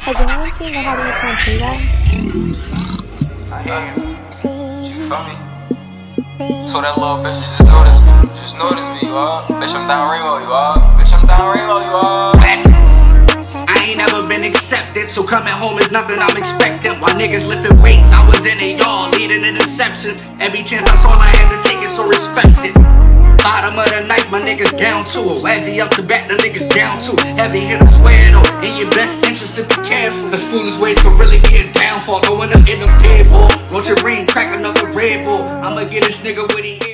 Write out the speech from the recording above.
Has anyone seen the How to Become a Free? I hear you. You feel me? So that little bitch just noticed me. Just noticed me, you are. Bitch, I'm down Remo, you are. Bitch, I'm down Remo, you are. I ain't never been accepted, so coming home is nothing I'm expecting. While niggas lifting weights, I was in it, y'all, leading an interceptions. Every chance I saw, I had to take it, so respect it. Bottom of the night, my niggas down to it. Wazzy up the back, the niggas down to it. Heavy hit a swear though. In your best interest to be careful. Cause foolish ways could really be a downfall. Going up in the bed, boy. Roll your ring, crack another red bull. I'ma get this nigga what he